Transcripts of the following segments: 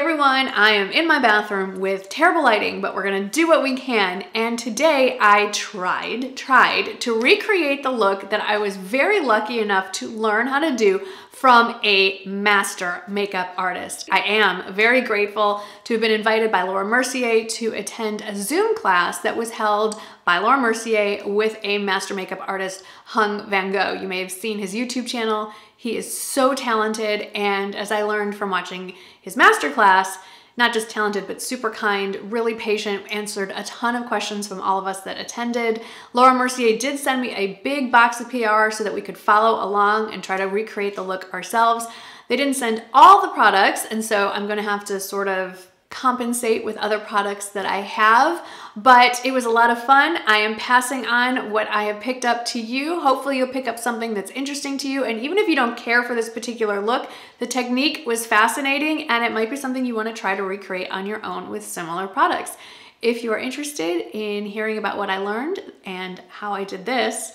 everyone, I am in my bathroom with terrible lighting, but we're gonna do what we can. And today I tried, tried to recreate the look that I was very lucky enough to learn how to do from a master makeup artist. I am very grateful to have been invited by Laura Mercier to attend a Zoom class that was held by Laura Mercier with a master makeup artist, Hung Vanngo. You may have seen his YouTube channel. He is so talented, and as I learned from watching his masterclass, not just talented, but super kind, really patient, answered a ton of questions from all of us that attended. Laura Mercier did send me a big box of PR so that we could follow along and try to recreate the look ourselves. They didn't send all the products, and so I'm gonna have to sort of compensate with other products that I have, but it was a lot of fun. I am passing on what I have picked up to you. Hopefully you'll pick up something that's interesting to you. And even if you don't care for this particular look, the technique was fascinating and it might be something you wanna try to recreate on your own with similar products. If you are interested in hearing about what I learned and how I did this,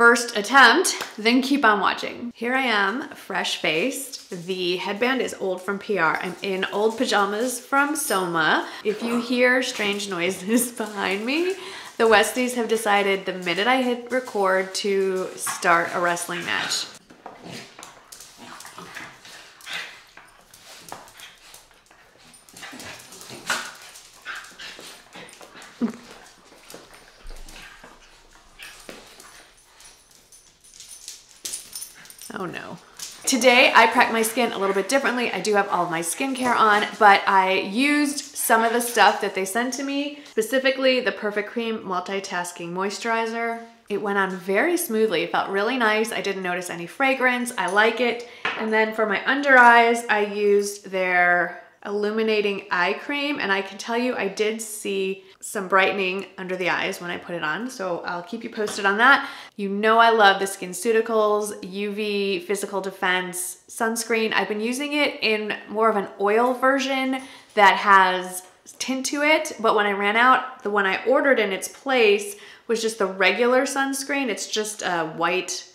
first attempt, then keep on watching. Here I am, fresh faced. The headband is old from PR. I'm in old pajamas from Soma. If you hear strange noises behind me, the Westies have decided the minute I hit record to start a wrestling match. Oh no. Today I prep my skin a little bit differently. I do have all of my skincare on, but I used some of the stuff that they sent to me, specifically the Perfect Cream Multitasking Moisturizer. It went on very smoothly. It felt really nice. I didn't notice any fragrance. I like it. And then for my under eyes, I used their illuminating eye cream and I can tell you I did see some brightening under the eyes when I put it on so I'll keep you posted on that. You know I love the SkinCeuticals UV Physical Defense sunscreen. I've been using it in more of an oil version that has tint to it but when I ran out the one I ordered in its place was just the regular sunscreen. It's just a white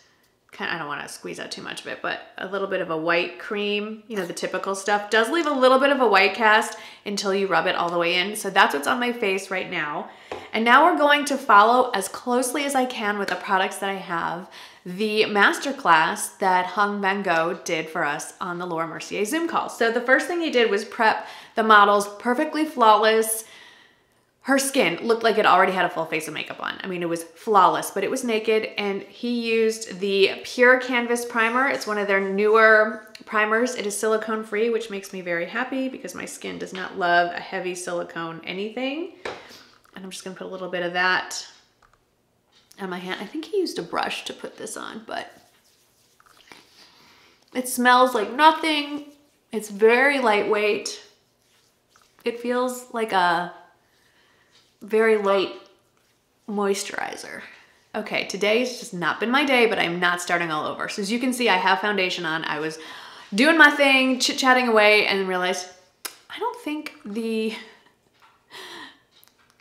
kind of, I don't want to squeeze out too much of it, but a little bit of a white cream, you know, the typical stuff does leave a little bit of a white cast until you rub it all the way in. So that's what's on my face right now. And now we're going to follow as closely as I can with the products that I have the masterclass that Hung Vanngo did for us on the Laura Mercier Zoom call. So the first thing he did was prep the models perfectly flawless her skin looked like it already had a full face of makeup on. I mean, it was flawless, but it was naked and he used the Pure Canvas Primer. It's one of their newer primers. It is silicone free, which makes me very happy because my skin does not love a heavy silicone anything. And I'm just gonna put a little bit of that on my hand. I think he used a brush to put this on, but it smells like nothing. It's very lightweight. It feels like a very light moisturizer. Okay, today's just not been my day, but I'm not starting all over. So as you can see, I have foundation on. I was doing my thing, chit-chatting away, and realized I don't think the,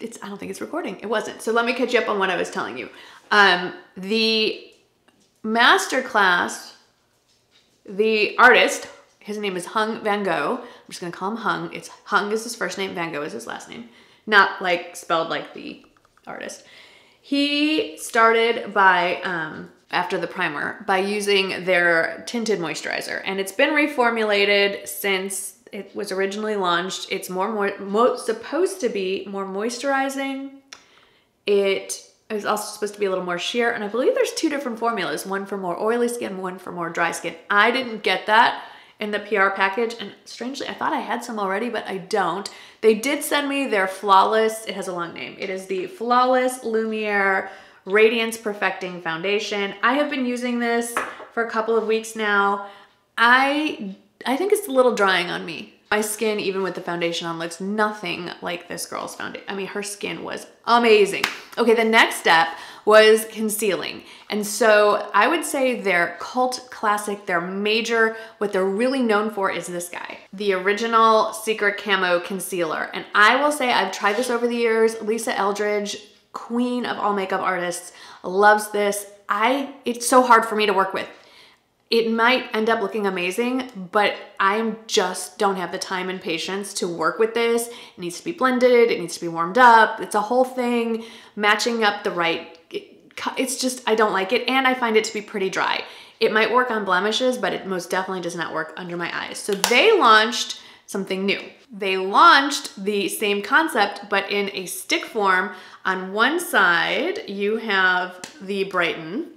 it's, I don't think it's recording. It wasn't. So let me catch you up on what I was telling you. Um, the master class, the artist, his name is Hung Vanngo. I'm just gonna call him Hung. It's Hung is his first name, Vanngo is his last name not like spelled like the artist. He started by, um, after the primer, by using their tinted moisturizer. And it's been reformulated since it was originally launched. It's more, more, more supposed to be more moisturizing. It is also supposed to be a little more sheer. And I believe there's two different formulas, one for more oily skin, one for more dry skin. I didn't get that in the PR package. And strangely, I thought I had some already, but I don't. They did send me their Flawless, it has a long name. It is the Flawless Lumiere Radiance Perfecting Foundation. I have been using this for a couple of weeks now. I, I think it's a little drying on me. My skin, even with the foundation on, looks nothing like this girl's foundation. I mean, her skin was amazing. Okay, the next step was concealing. And so I would say their cult classic, their major, what they're really known for is this guy, the original Secret Camo Concealer. And I will say I've tried this over the years. Lisa Eldridge, queen of all makeup artists, loves this. I, it's so hard for me to work with. it might end up looking amazing, but I just don't have the time and patience to work with this. It needs to be blended, it needs to be warmed up. It's a whole thing, matching up the right, it's just, I don't like it. And I find it to be pretty dry. It might work on blemishes, but it most definitely does not work under my eyes. So they launched something new. They launched the same concept, but in a stick form. On one side, you have the Brighten,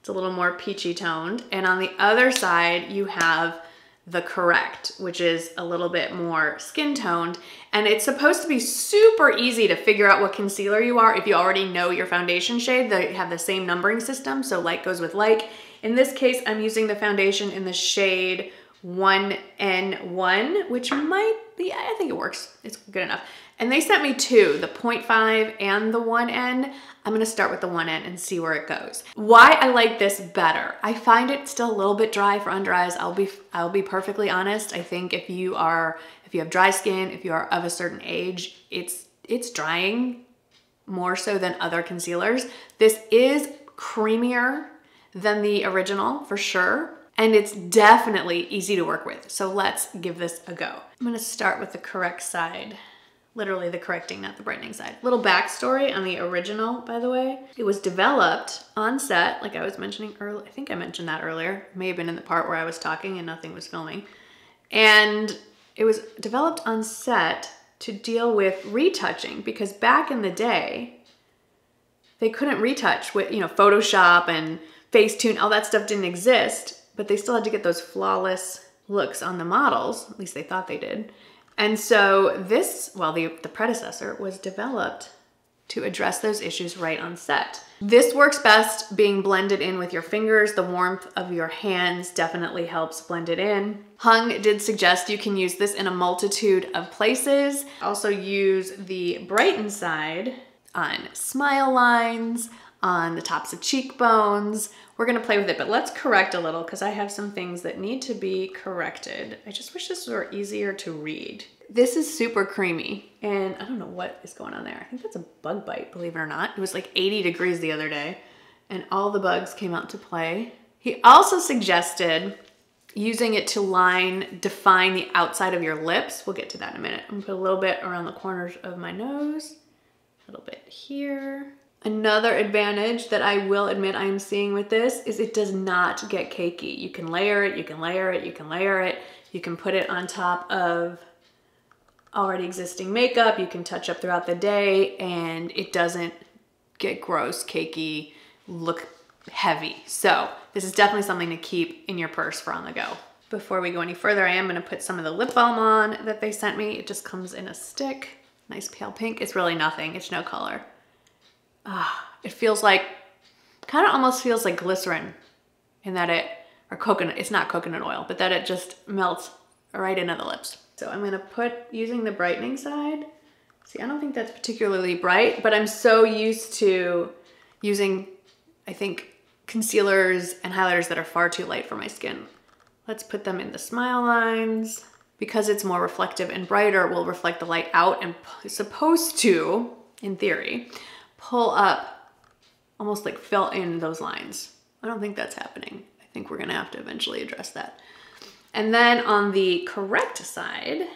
it's a little more peachy toned. And on the other side, you have the Correct, which is a little bit more skin toned. And it's supposed to be super easy to figure out what concealer you are if you already know your foundation shade. They have the same numbering system, so like goes with like. In this case, I'm using the foundation in the shade 1N1, which might be, I think it works. It's good enough. And they sent me two, the 0.5 and the 1N. I'm gonna start with the 1N and see where it goes. Why I like this better. I find it still a little bit dry for under eyes. I'll be, I'll be perfectly honest. I think if you are, if you have dry skin, if you are of a certain age, it's, it's drying more so than other concealers. This is creamier than the original for sure. And it's definitely easy to work with. So let's give this a go. I'm gonna start with the correct side literally the correcting, not the brightening side. Little backstory on the original, by the way. It was developed on set, like I was mentioning earlier. I think I mentioned that earlier. May have been in the part where I was talking and nothing was filming. And it was developed on set to deal with retouching because back in the day, they couldn't retouch with, you know, Photoshop and Facetune, all that stuff didn't exist, but they still had to get those flawless looks on the models. At least they thought they did. And so this, well, the, the predecessor was developed to address those issues right on set. This works best being blended in with your fingers. The warmth of your hands definitely helps blend it in. Hung did suggest you can use this in a multitude of places. Also use the brighten side on smile lines, on the tops of cheekbones. We're gonna play with it, but let's correct a little because I have some things that need to be corrected. I just wish this were easier to read. This is super creamy and I don't know what is going on there. I think that's a bug bite, believe it or not. It was like 80 degrees the other day and all the bugs came out to play. He also suggested using it to line, define the outside of your lips. We'll get to that in a minute. I'm gonna put a little bit around the corners of my nose, a little bit here, Another advantage that I will admit I am seeing with this is it does not get cakey. You can layer it, you can layer it, you can layer it. You can put it on top of already existing makeup. You can touch up throughout the day and it doesn't get gross, cakey, look heavy. So this is definitely something to keep in your purse for on the go. Before we go any further, I am gonna put some of the lip balm on that they sent me. It just comes in a stick, nice pale pink. It's really nothing, it's no color ah, it feels like, kind of almost feels like glycerin in that it, or coconut, it's not coconut oil, but that it just melts right into the lips. So I'm gonna put, using the brightening side, see, I don't think that's particularly bright, but I'm so used to using, I think, concealers and highlighters that are far too light for my skin. Let's put them in the smile lines. Because it's more reflective and brighter, will reflect the light out and supposed to, in theory, pull up, almost like fill in those lines. I don't think that's happening. I think we're gonna have to eventually address that. And then on the correct side,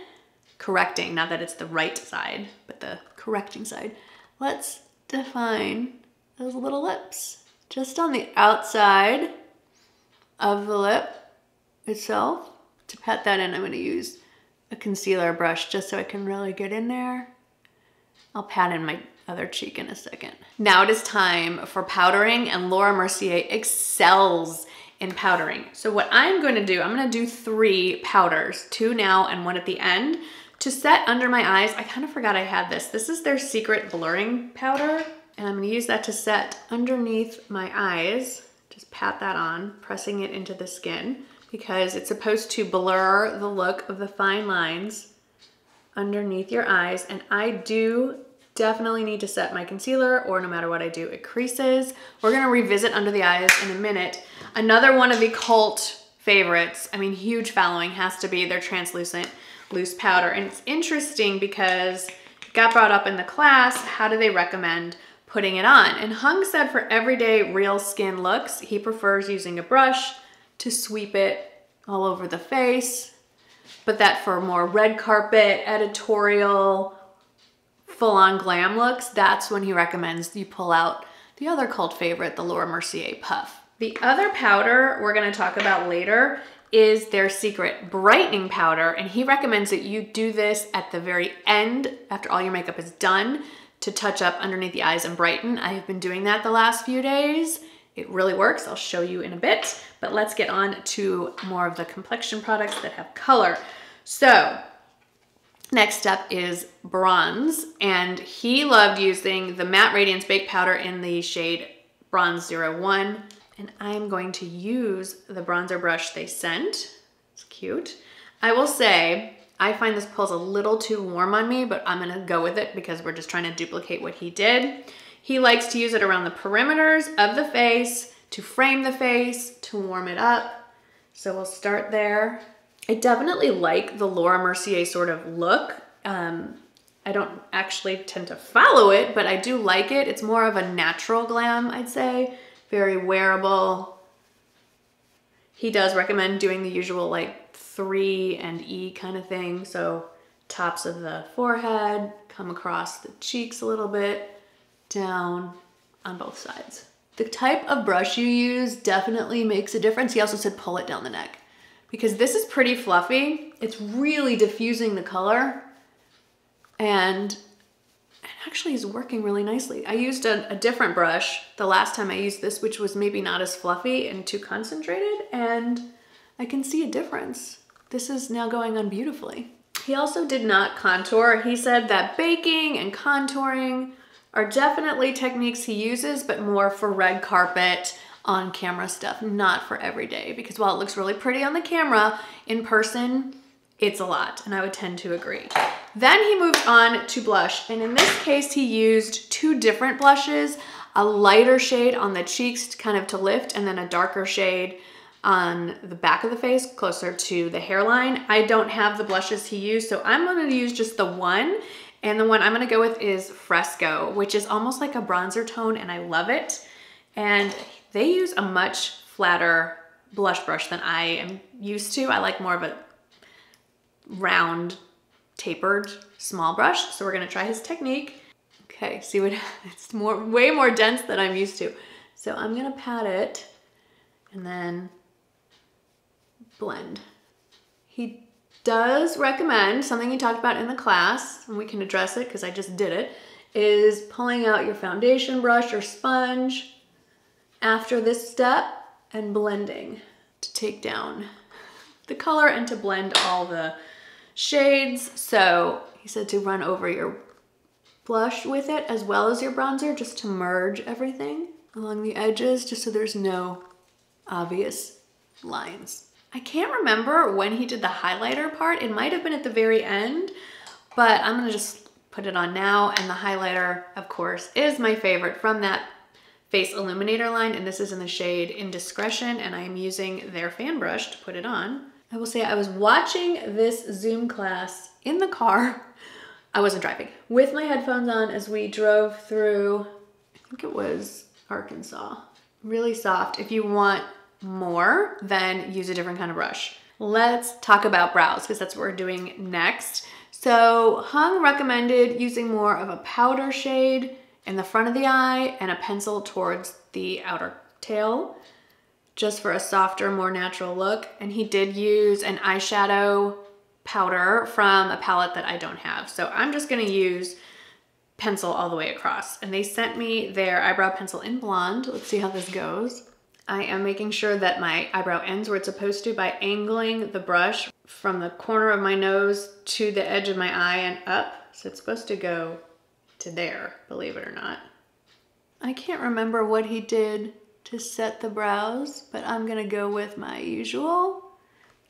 correcting, not that it's the right side, but the correcting side, let's define those little lips. Just on the outside of the lip itself. To pat that in, I'm gonna use a concealer brush just so I can really get in there. I'll pat in my other cheek in a second. Now it is time for powdering and Laura Mercier excels in powdering. So what I'm going to do, I'm going to do three powders, two now and one at the end. To set under my eyes, I kind of forgot I had this. This is their secret blurring powder and I'm going to use that to set underneath my eyes. Just pat that on, pressing it into the skin because it's supposed to blur the look of the fine lines underneath your eyes. And I do definitely need to set my concealer or no matter what I do, it creases. We're gonna revisit under the eyes in a minute. Another one of the cult favorites, I mean, huge following has to be their translucent loose powder. And it's interesting because it got brought up in the class, how do they recommend putting it on? And Hung said for everyday real skin looks, he prefers using a brush to sweep it all over the face. But that for more red carpet, editorial, full-on glam looks, that's when he recommends you pull out the other cult favorite, the Laura Mercier Puff. The other powder we're gonna talk about later is their secret brightening powder. And he recommends that you do this at the very end after all your makeup is done to touch up underneath the eyes and brighten. I have been doing that the last few days. It really works. I'll show you in a bit, but let's get on to more of the complexion products that have color. So next step is bronze and he loved using the Matte Radiance Bake Powder in the shade Bronze 01 and I'm going to use the bronzer brush they sent. It's cute. I will say, I find this pulls a little too warm on me, but I'm gonna go with it because we're just trying to duplicate what he did. He likes to use it around the perimeters of the face, to frame the face, to warm it up. So we'll start there. I definitely like the Laura Mercier sort of look. Um, I don't actually tend to follow it, but I do like it. It's more of a natural glam, I'd say very wearable. He does recommend doing the usual like three and E kind of thing. So tops of the forehead, come across the cheeks a little bit, down on both sides. The type of brush you use definitely makes a difference. He also said pull it down the neck because this is pretty fluffy. It's really diffusing the color and it actually is working really nicely. I used a, a, different brush the last time I used this, which was maybe not as fluffy and too concentrated, and I can see a difference. This is now going on beautifully. He also did not contour. He said that baking and contouring are definitely techniques he uses, but more for red carpet, on camera stuff, not for every day. Because while it looks really pretty on the camera, in person, it's a lot, and I would tend to agree. Then he moved on to blush, and in this case, he used two different blushes, a lighter shade on the cheeks kind of to lift, and then a darker shade on the back of the face, closer to the hairline. I don't have the blushes he used, so I'm gonna use just the one, and the one I'm gonna go with is Fresco, which is almost like a bronzer tone, and I love it. And they use a much flatter blush brush than I am used to. I like more of a round, tapered, small brush. So we're gonna try his technique. Okay, see what, it's more, way more dense than I'm used to. So I'm gonna pat it and then blend. He does recommend something he talked about in the class, and we can address it because I just did it, is pulling out your foundation brush or sponge after this step and blending to take down the color and to blend all the shades. So he said to run over your blush with it as well as your bronzer just to merge everything along the edges just so there's no obvious lines. I can't remember when he did the highlighter part. It might have been at the very end, but I'm gonna just put it on now. And the highlighter, of course, is my favorite from that face illuminator line. And this is in the shade Indiscretion. And I am using their fan brush to put it on. I will say I was watching this Zoom class in the car. I wasn't driving with my headphones on as we drove through, I think it was Arkansas. Really soft. If you want more, then use a different kind of brush. Let's talk about brows because that's what we're doing next. So Hung recommended using more of a powder shade in the front of the eye and a pencil towards the outer tail just for a softer, more natural look. And he did use an eyeshadow powder from a palette that I don't have. So I'm just gonna use pencil all the way across. And they sent me their eyebrow pencil in blonde. Let's see how this goes. I am making sure that my eyebrow ends where it's supposed to by angling the brush from the corner of my nose to the edge of my eye and up. So it's supposed to go to there, believe it or not. I can't remember what he did to set the brows, but I'm gonna go with my usual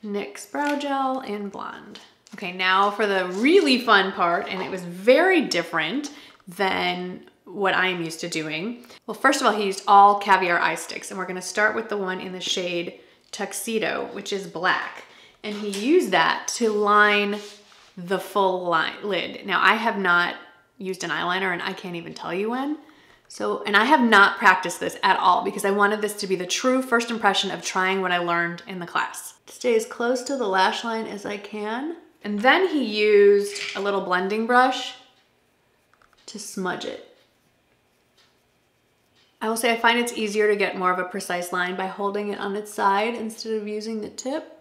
NYX Brow Gel in Blonde. Okay, now for the really fun part, and it was very different than what I am used to doing. Well, first of all, he used all caviar eye sticks, and we're gonna start with the one in the shade Tuxedo, which is black. And he used that to line the full line, lid. Now, I have not used an eyeliner, and I can't even tell you when, So, and I have not practiced this at all because I wanted this to be the true first impression of trying what I learned in the class. Stay as close to the lash line as I can. And then he used a little blending brush to smudge it. I will say I find it's easier to get more of a precise line by holding it on its side instead of using the tip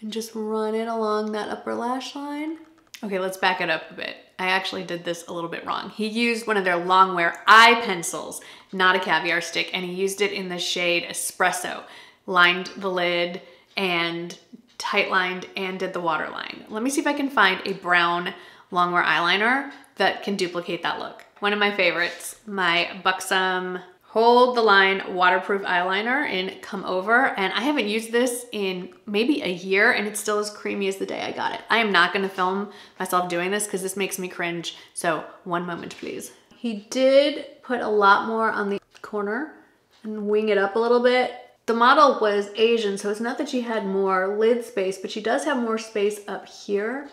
and just run it along that upper lash line. Okay, let's back it up a bit. I actually did this a little bit wrong. He used one of their Longwear eye pencils, not a caviar stick, and he used it in the shade Espresso. Lined the lid and tight lined and did the waterline. Let me see if I can find a brown Longwear eyeliner that can duplicate that look. One of my favorites, my Buxom Hold the Line waterproof eyeliner in Come Over. And I haven't used this in maybe a year and it's still as creamy as the day I got it. I am not gonna film myself doing this because this makes me cringe. So one moment, please. He did put a lot more on the corner and wing it up a little bit. The model was Asian, so it's not that she had more lid space, but she does have more space up here.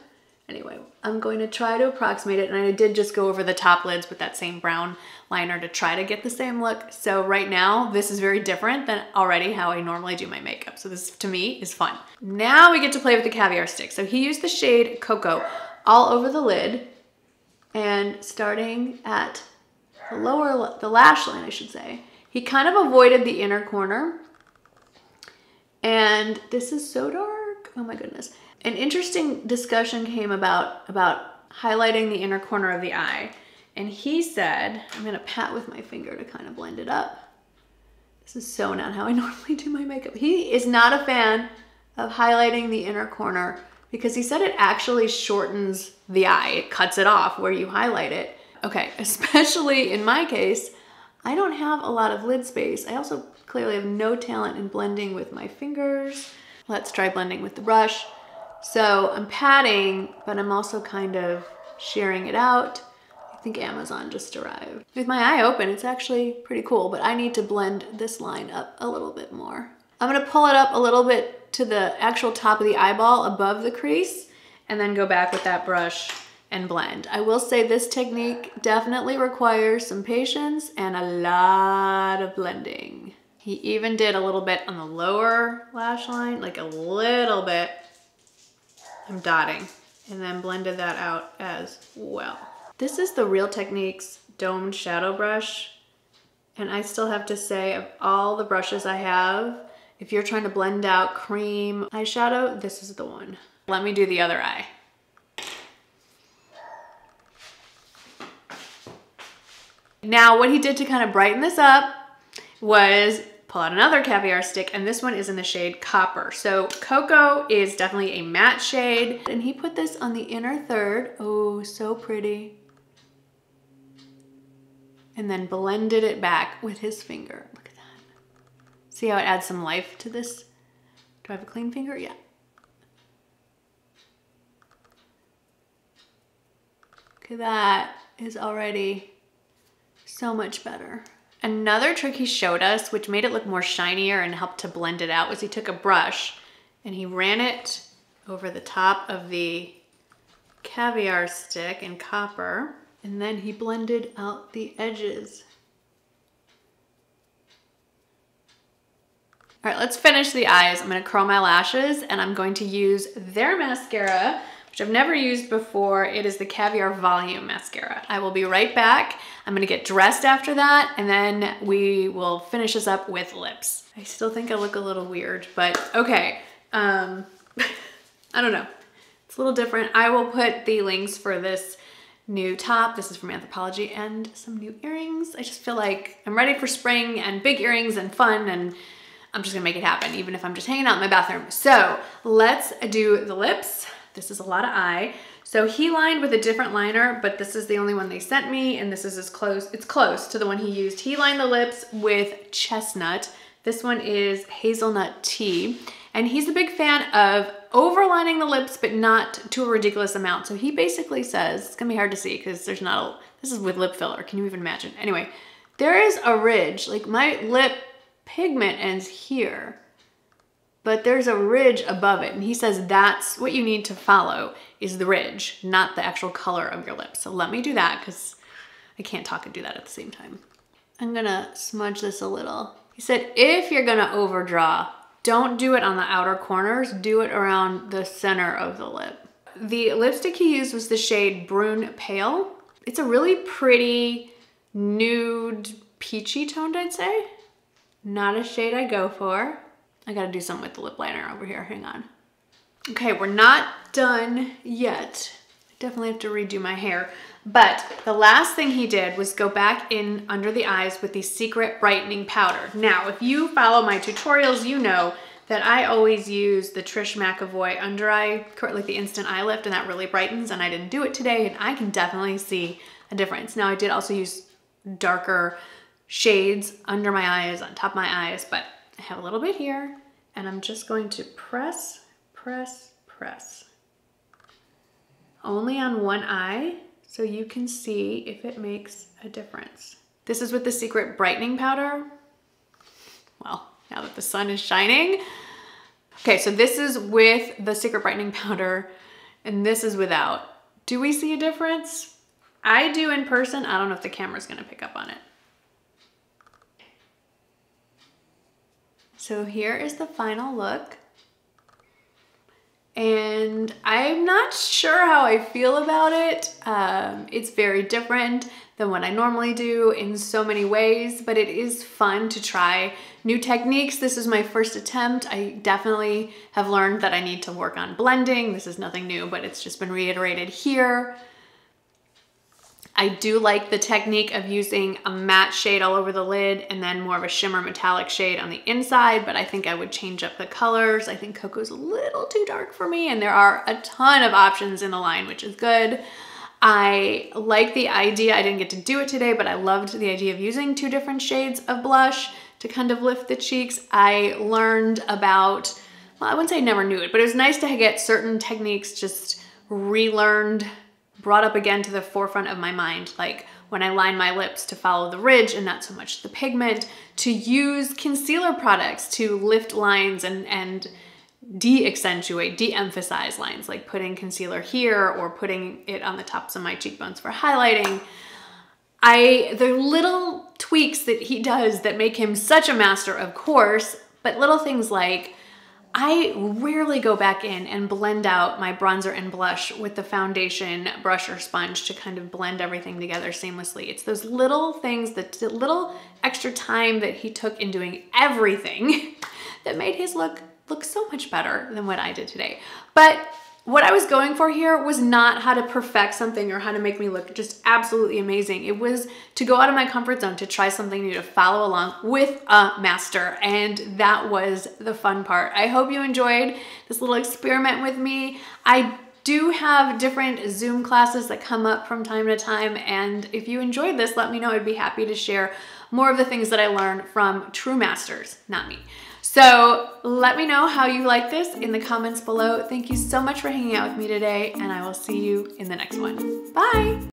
Anyway, I'm going to try to approximate it. And I did just go over the top lids with that same brown liner to try to get the same look. So right now, this is very different than already how I normally do my makeup. So this, to me, is fun. Now we get to play with the caviar stick. So he used the shade Cocoa all over the lid and starting at the lower, the lash line, I should say. He kind of avoided the inner corner. And this is so dark. Oh my goodness an interesting discussion came about about highlighting the inner corner of the eye. And he said, I'm gonna pat with my finger to kind of blend it up. This is so not how I normally do my makeup. He is not a fan of highlighting the inner corner because he said it actually shortens the eye. It cuts it off where you highlight it. Okay, especially in my case, I don't have a lot of lid space. I also clearly have no talent in blending with my fingers. Let's try blending with the brush. So I'm padding, but I'm also kind of shearing it out. I think Amazon just arrived. With my eye open, it's actually pretty cool, but I need to blend this line up a little bit more. I'm gonna pull it up a little bit to the actual top of the eyeball above the crease and then go back with that brush and blend. I will say this technique definitely requires some patience and a lot of blending. He even did a little bit on the lower lash line, like a little bit I'm dotting and then blended that out as well. This is the Real Techniques domed shadow brush. And I still have to say of all the brushes I have, if you're trying to blend out cream eyeshadow, this is the one. Let me do the other eye. Now what he did to kind of brighten this up was pull out another caviar stick and this one is in the shade Copper. So Cocoa is definitely a matte shade and he put this on the inner third. Oh, so pretty. And then blended it back with his finger. Look at that. See how it adds some life to this? Do I have a clean finger? Yeah. Okay, that is already so much better. Another trick he showed us, which made it look more shinier and helped to blend it out, was he took a brush and he ran it over the top of the caviar stick in copper, and then he blended out the edges. All right, let's finish the eyes. I'm gonna curl my lashes and I'm going to use their mascara which I've never used before. It is the Caviar Volume Mascara. I will be right back. I'm gonna get dressed after that and then we will finish this up with lips. I still think I look a little weird, but okay. Um, I don't know. It's a little different. I will put the links for this new top. This is from Anthropologie and some new earrings. I just feel like I'm ready for spring and big earrings and fun and I'm just gonna make it happen, even if I'm just hanging out in my bathroom. So let's do the lips. This is a lot of eye. So he lined with a different liner, but this is the only one they sent me, and this is as close, it's close to the one he used. He lined the lips with chestnut. This one is hazelnut tea. And he's a big fan of overlining the lips, but not to a ridiculous amount. So he basically says, it's gonna be hard to see because there's not a, this is with lip filler. Can you even imagine? Anyway, there is a ridge, like my lip pigment ends here but there's a ridge above it. And he says that's what you need to follow is the ridge, not the actual color of your lips. So let me do that because I can't talk and do that at the same time. I'm gonna smudge this a little. He said, if you're gonna overdraw, don't do it on the outer corners, do it around the center of the lip. The lipstick he used was the shade Brune Pale. It's a really pretty nude peachy toned, I'd say. Not a shade I go for. I gotta do something with the lip liner over here, hang on. Okay, we're not done yet. I definitely have to redo my hair. But the last thing he did was go back in under the eyes with the Secret Brightening Powder. Now, if you follow my tutorials, you know that I always use the Trish McEvoy under eye, like the instant eye lift, and that really brightens, and I didn't do it today, and I can definitely see a difference. Now, I did also use darker shades under my eyes, on top of my eyes, but I have a little bit here, and I'm just going to press, press, press. Only on one eye, so you can see if it makes a difference. This is with the Secret Brightening Powder. Well, now that the sun is shining. Okay, so this is with the Secret Brightening Powder, and this is without. Do we see a difference? I do in person. I don't know if the camera's gonna pick up on it. So here is the final look. And I'm not sure how I feel about it. Um, it's very different than what I normally do in so many ways, but it is fun to try new techniques. This is my first attempt. I definitely have learned that I need to work on blending. This is nothing new, but it's just been reiterated here. I do like the technique of using a matte shade all over the lid and then more of a shimmer metallic shade on the inside, but I think I would change up the colors. I think Cocoa's a little too dark for me and there are a ton of options in the line, which is good. I like the idea, I didn't get to do it today, but I loved the idea of using two different shades of blush to kind of lift the cheeks. I learned about, well, I wouldn't say I never knew it, but it was nice to get certain techniques just relearned brought up again to the forefront of my mind, like when I line my lips to follow the ridge and not so much the pigment, to use concealer products to lift lines and, and de-accentuate, de-emphasize lines, like putting concealer here or putting it on the tops of my cheekbones for highlighting. I, the little tweaks that he does that make him such a master, of course, but little things like I rarely go back in and blend out my bronzer and blush with the foundation brush or sponge to kind of blend everything together seamlessly. It's those little things, that little extra time that he took in doing everything that made his look look so much better than what I did today. But what I was going for here was not how to perfect something or how to make me look just absolutely amazing. It was to go out of my comfort zone, to try something new, to follow along with a master. And that was the fun part. I hope you enjoyed this little experiment with me. I do have different Zoom classes that come up from time to time. And if you enjoyed this, let me know. I'd be happy to share more of the things that I learned from true masters, not me. So let me know how you like this in the comments below. Thank you so much for hanging out with me today and I will see you in the next one. Bye.